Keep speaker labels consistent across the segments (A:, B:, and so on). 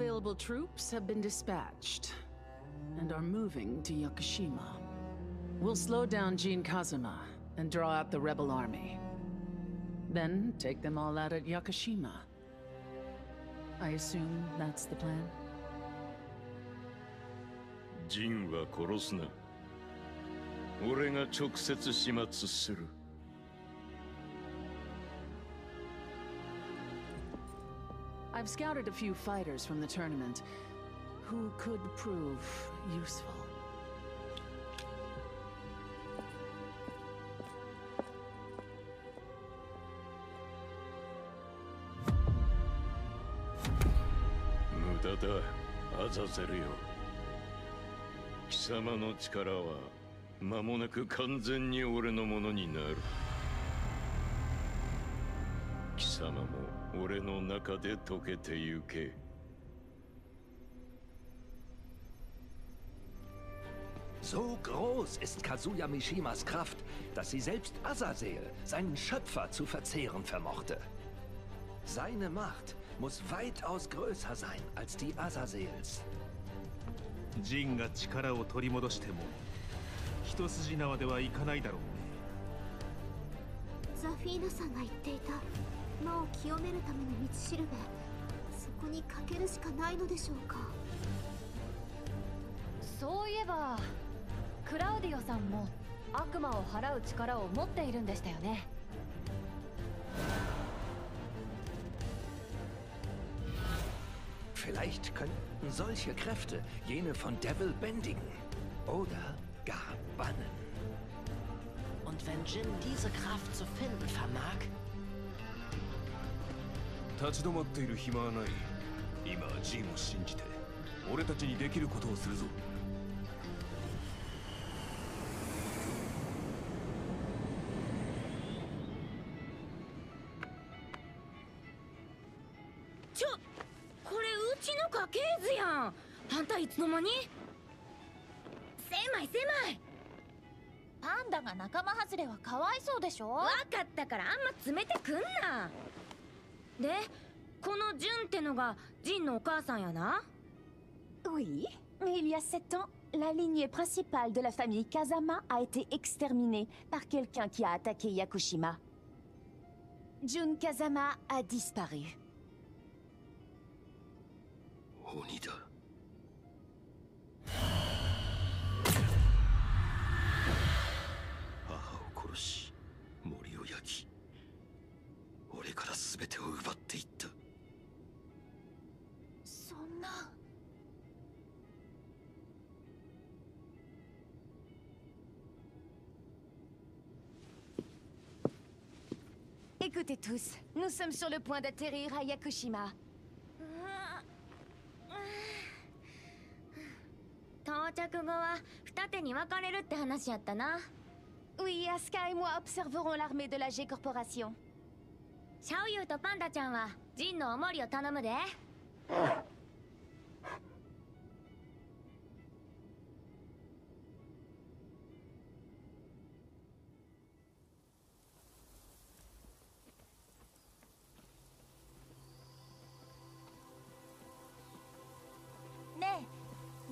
A: available troops have been dispatched and are moving to Yakushima. We'll slow down Jin Kazuma and draw out the rebel army. Then take them all out at Yakushima. I assume that's the plan?
B: ジンは殺すな俺が直接始末する
A: I've scouted a few fighters from the tournament who could prove useful.
B: Muda da, Azazel よ貴様の力は間もなく完全に俺のものになる貴様も俺の中で溶けてゆけ
C: So groß ist Kazuya Mishimas Kraft, dass sie selbst Azazel, seinen Schöpfer, zu verzehren vermochte. Seine Macht muss weitaus größer sein als die Azazels.
D: ジンが力を取り戻しても一筋縄ではいかないだろうね
E: ザフィーナさんが言っていた清めるための道しるべそこにかけるしかないのでしょうか
F: そういえばクラウディオさんも悪魔を払う力を持っているんでしたよね
C: Vielleicht könnten solche Kräfte jene von Devil bändigen oder gar bannen.
G: Und wenn Jin diese Kraft zu finden vermag,
H: 立ち止まっている暇はない。今はジンを信じて俺たちにできることをするぞ。
I: ちょこれうちの家系図やん。あんたいつの間に？狭い狭い。
F: パンダが仲間外れはかわいそうでしょ？
I: わかったからあんま詰めてくんな でこのジュンってのがジンのお母さんやな
J: Oui, mais il y a sept ans, la lignée principale de la famille Kazama a été exterminée par quelqu'un qui a attaqué Yakushima. Jun Kazama a disparu.
H: 鬼
J: Écoutez tous, nous sommes sur le point d'atterrir à Yakushima.
I: 到着後は二手に分かれるって話やったな
J: Oui, Asuka et moi observerons l'armée de la G Corporation.
I: シャオユーとパンダ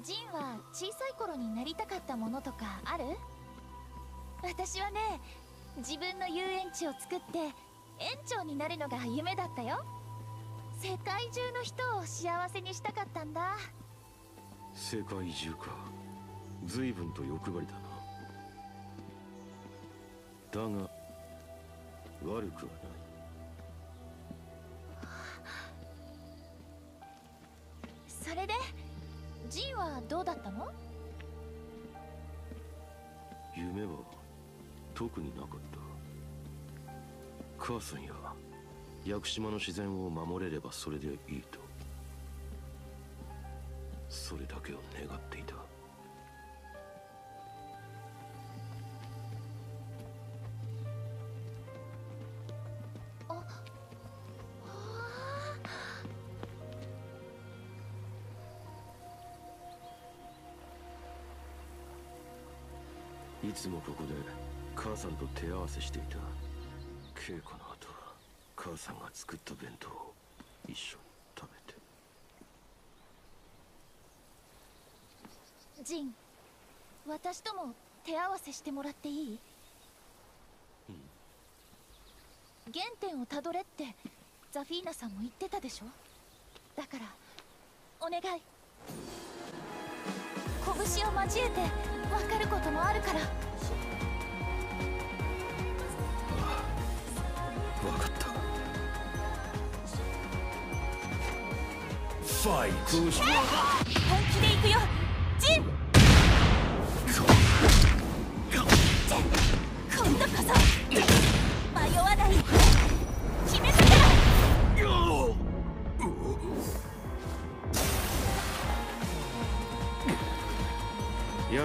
I: ジン
F: は小さい頃になりたかったものとかある？私はね自分の遊園地を作って園長になるのが夢だったよ。世界中の人を幸せにしたかったんだ。
H: 世界中か。随分と欲張りだな。だが悪くはない。
F: ジンはどうだったの？
H: 夢は特になかった。母さんや屋久島の自然を守れればそれでいいと。それだけを願っていた。いつもここで母さんと手合わせしていた。稽古の後母さんが作った弁当を一緒に食べて。
F: ジン私とも手合わせしてもらっていい、うん、原点をたどれってザフィーナさんも言ってたでしょ？だからお願い。拳を交えて分かることもあるから。
H: 分かった。
C: ファイト
F: 本気で行くよ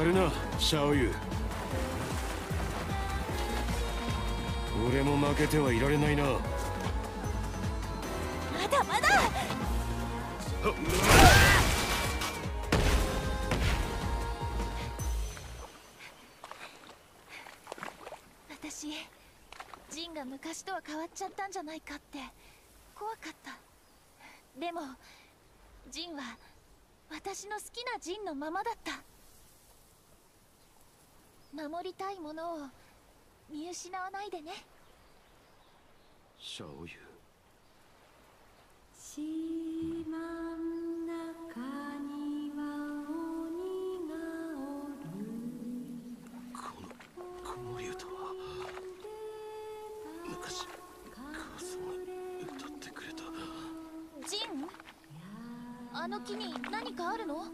H: るなシャオユ俺も負けてはいられないな。
F: まだまだ。私ジンが昔とは変わっちゃったんじゃないかって怖かった。でもジンは私の好きなジンのままだった。守りたいものを見失わないでね。
H: シャオユ
I: 島ん中には鬼がおる
H: この子守歌は昔母さんが歌ってくれた。
F: ジン？あの木に何かあるの？